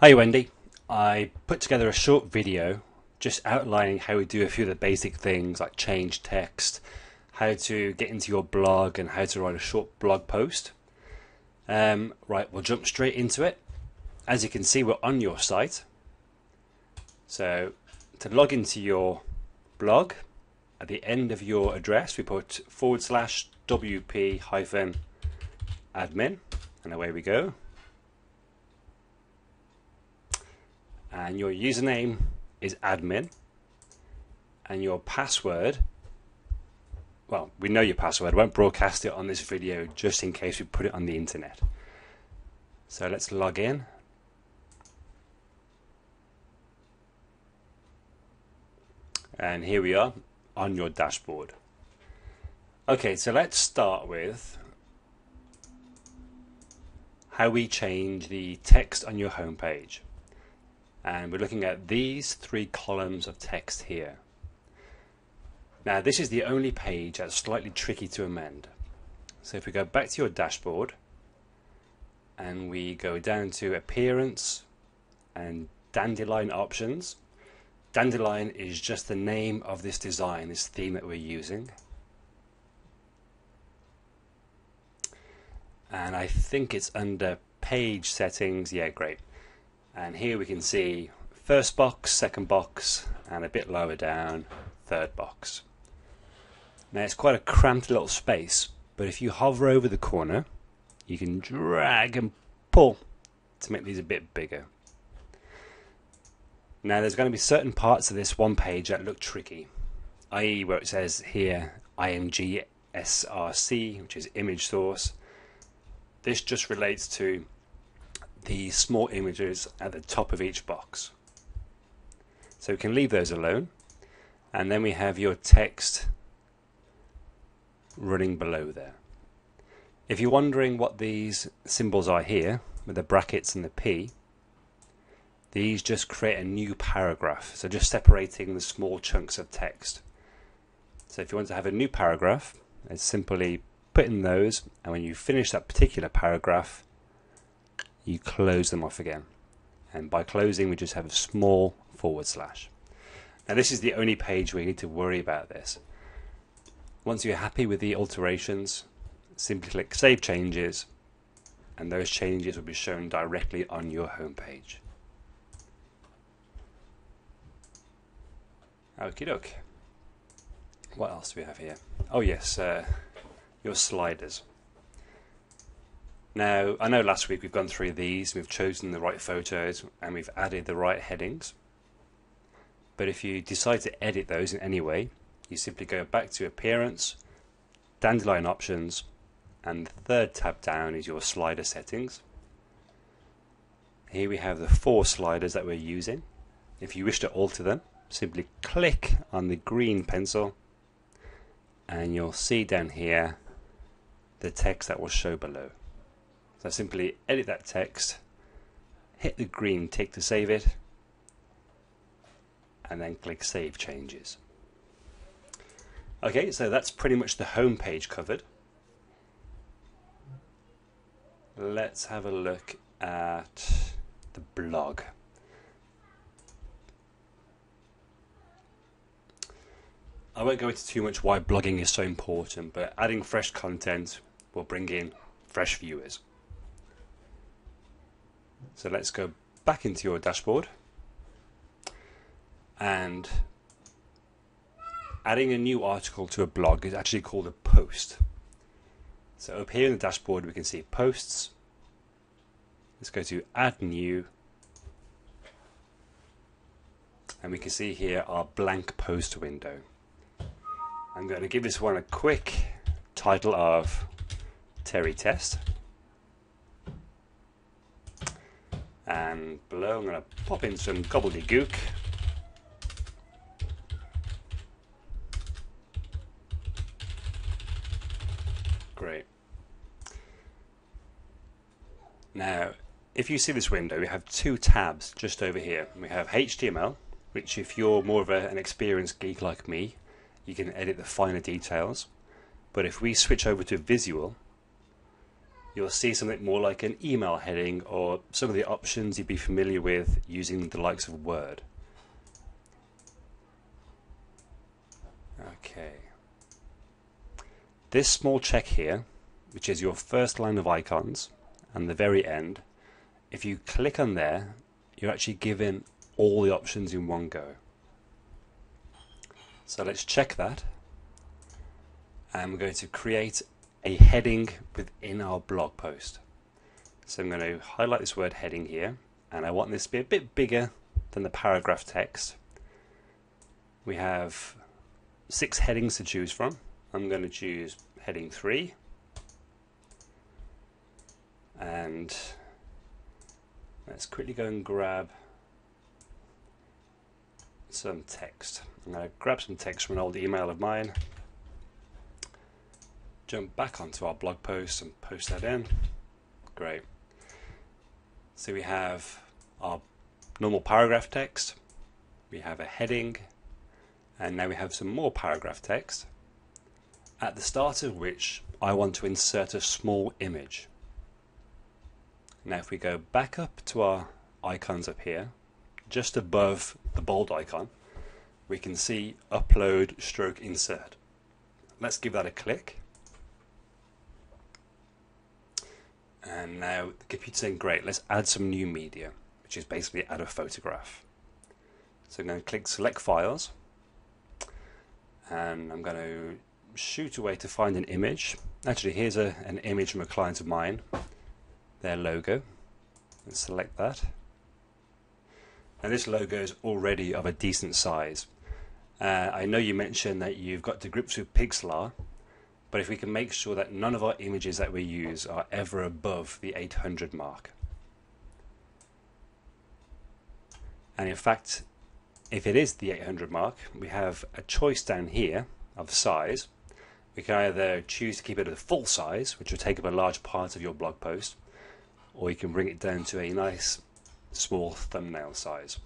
Hi Wendy, I put together a short video just outlining how we do a few of the basic things like change text, how to get into your blog and how to write a short blog post. Um, right, we'll jump straight into it. As you can see, we're on your site. So to log into your blog, at the end of your address, we put forward slash WP hyphen admin, and away we go. And your username is admin. And your password well we know your password. I won't broadcast it on this video just in case we put it on the internet. So let's log in. And here we are on your dashboard. Okay so let's start with how we change the text on your home page and we're looking at these three columns of text here. Now this is the only page that's slightly tricky to amend. So if we go back to your dashboard and we go down to appearance and dandelion options, dandelion is just the name of this design, this theme that we're using. And I think it's under page settings, yeah great and here we can see first box, second box and a bit lower down third box. Now it's quite a cramped little space but if you hover over the corner you can drag and pull to make these a bit bigger. Now there's going to be certain parts of this one page that look tricky i.e. where it says here img src which is image source this just relates to the small images at the top of each box. So we can leave those alone and then we have your text running below there. If you're wondering what these symbols are here with the brackets and the P these just create a new paragraph so just separating the small chunks of text. So if you want to have a new paragraph it's simply put in those and when you finish that particular paragraph you close them off again. And by closing, we just have a small forward slash. Now this is the only page where you need to worry about this. Once you're happy with the alterations, simply click Save Changes, and those changes will be shown directly on your home page. Okie doke. What else do we have here? Oh yes, uh, your sliders. Now, I know last week we've gone through these, we've chosen the right photos, and we've added the right headings. But if you decide to edit those in any way, you simply go back to Appearance, Dandelion Options, and the third tab down is your slider settings. Here we have the four sliders that we're using. If you wish to alter them, simply click on the green pencil and you'll see down here the text that will show below. So simply edit that text, hit the green tick to save it, and then click Save Changes. Okay, so that's pretty much the home page covered. Let's have a look at the blog. I won't go into too much why blogging is so important, but adding fresh content will bring in fresh viewers. So let's go back into your dashboard and adding a new article to a blog is actually called a post. So up here in the dashboard we can see posts. Let's go to add new and we can see here our blank post window. I'm going to give this one a quick title of Terry Test. And below I'm going to pop in some gobbledygook. Great. Now, if you see this window, we have two tabs just over here. We have HTML, which if you're more of a, an experienced geek like me, you can edit the finer details. But if we switch over to visual, you'll see something more like an email heading or some of the options you'd be familiar with using the likes of Word. Okay. This small check here, which is your first line of icons, and the very end, if you click on there, you're actually given all the options in one go. So let's check that. And we're going to create a heading within our blog post. So I'm going to highlight this word heading here, and I want this to be a bit bigger than the paragraph text. We have six headings to choose from. I'm going to choose heading 3 and let's quickly go and grab some text. I'm going to grab some text from an old email of mine, jump back onto our blog post and post that in. Great. So we have our normal paragraph text, we have a heading, and now we have some more paragraph text, at the start of which I want to insert a small image. Now if we go back up to our icons up here, just above the bold icon, we can see upload stroke insert. Let's give that a click. And now the computer's saying, great, let's add some new media, which is basically add a photograph. So I'm going to click select files, and I'm going to shoot away to find an image. Actually, here's a, an image from a client of mine, their logo. Let's select that. Now this logo is already of a decent size. Uh, I know you mentioned that you've got to grips with Pixlr, but if we can make sure that none of our images that we use are ever above the 800 mark. And in fact, if it is the 800 mark, we have a choice down here of size. We can either choose to keep it at full size, which will take up a large part of your blog post, or you can bring it down to a nice small thumbnail size.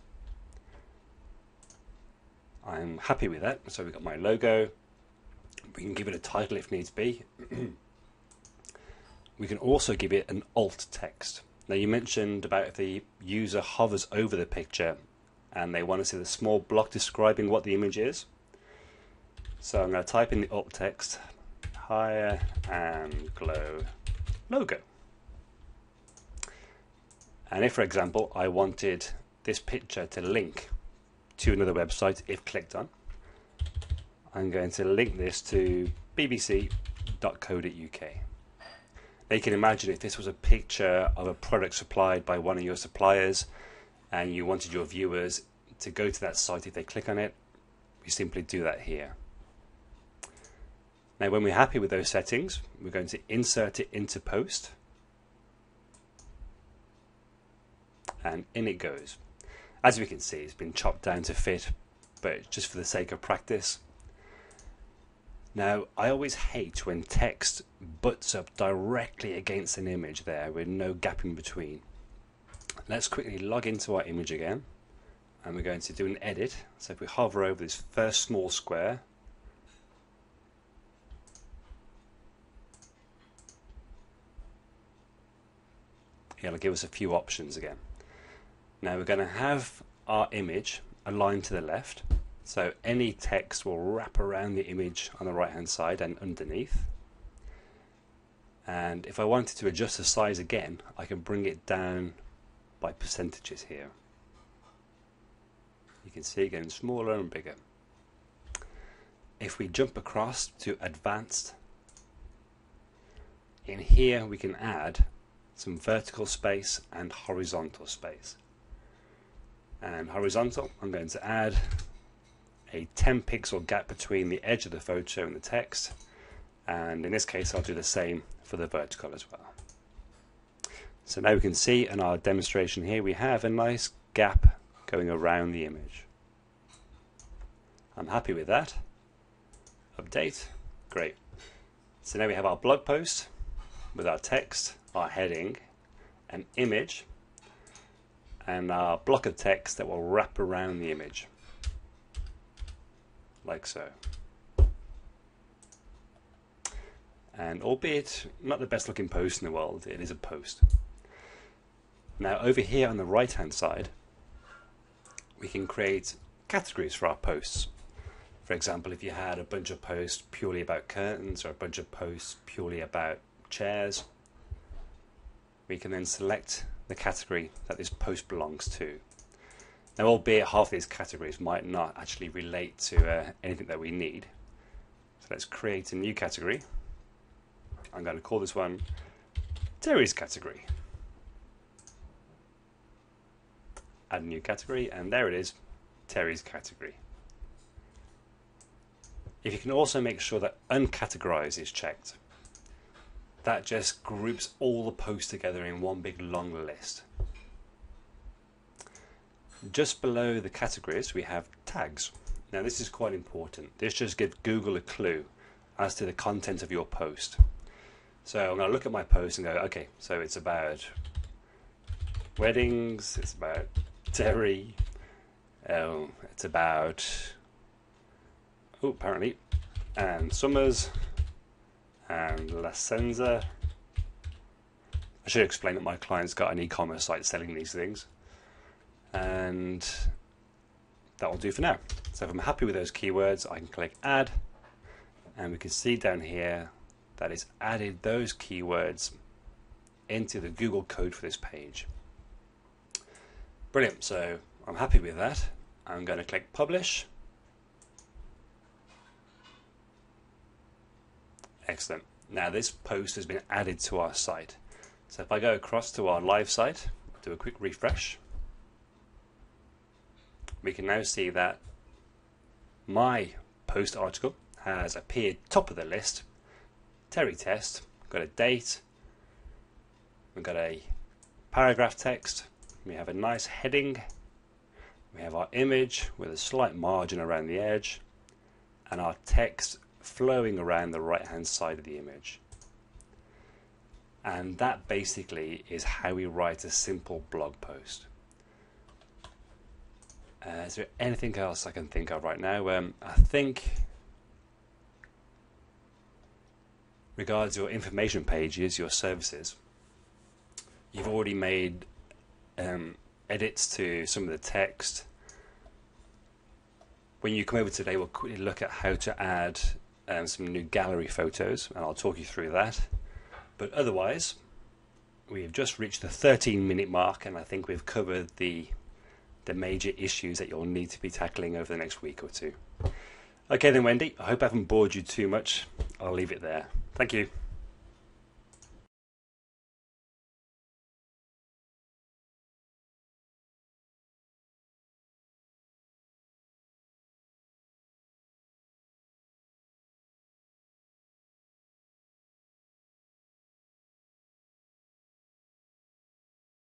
I'm happy with that. So we've got my logo. We can give it a title if needs be. we can also give it an alt text. Now you mentioned about if the user hovers over the picture and they want to see the small block describing what the image is. So I'm going to type in the alt text, higher and glow logo. And if, for example, I wanted this picture to link to another website if clicked on, I'm going to link this to bbc.co.uk. Now you can imagine if this was a picture of a product supplied by one of your suppliers and you wanted your viewers to go to that site if they click on it, we simply do that here. Now when we're happy with those settings, we're going to insert it into post and in it goes. As we can see, it's been chopped down to fit, but just for the sake of practice. Now, I always hate when text butts up directly against an image there with no gap in between. Let's quickly log into our image again, and we're going to do an edit. So if we hover over this first small square, it'll give us a few options again. Now we're going to have our image aligned to the left. So any text will wrap around the image on the right hand side and underneath. And if I wanted to adjust the size again, I can bring it down by percentages here. You can see it getting smaller and bigger. If we jump across to advanced, in here we can add some vertical space and horizontal space and horizontal I'm going to add a 10 pixel gap between the edge of the photo and the text and in this case I'll do the same for the vertical as well. So now we can see in our demonstration here we have a nice gap going around the image. I'm happy with that. Update, great. So now we have our blog post with our text, our heading, an image and a block of text that will wrap around the image like so And albeit not the best looking post in the world, it is a post. Now over here on the right hand side, we can create categories for our posts. For example, if you had a bunch of posts purely about curtains or a bunch of posts purely about chairs, we can then select the category that this post belongs to. Now, albeit half these categories might not actually relate to uh, anything that we need. So let's create a new category. I'm going to call this one Terry's category. Add a new category, and there it is, Terry's category. If you can also make sure that uncategorize is checked, that just groups all the posts together in one big long list. Just below the categories, we have tags. Now, this is quite important. This just gives Google a clue as to the content of your post. So I'm going to look at my post and go, okay, so it's about weddings, it's about Terry, um, it's about, oh, apparently, Ann Summers, and La Senza. I should explain that my client's got an e-commerce site selling these things and that will do for now. So if I'm happy with those keywords, I can click add and we can see down here that it's added those keywords into the Google code for this page. Brilliant, so I'm happy with that. I'm going to click publish. Excellent. Now this post has been added to our site. So if I go across to our live site, do a quick refresh we can now see that my post article has appeared top of the list. Terry test, got a date, we've got a paragraph text, we have a nice heading, we have our image with a slight margin around the edge, and our text flowing around the right hand side of the image. And that basically is how we write a simple blog post. Uh, is there anything else I can think of right now? Um, I think regards your information pages, your services, you've already made um, edits to some of the text. When you come over today, we'll quickly look at how to add um, some new gallery photos, and I'll talk you through that. But otherwise, we've just reached the 13 minute mark, and I think we've covered the the major issues that you'll need to be tackling over the next week or two. Okay, then, Wendy, I hope I haven't bored you too much. I'll leave it there. Thank you.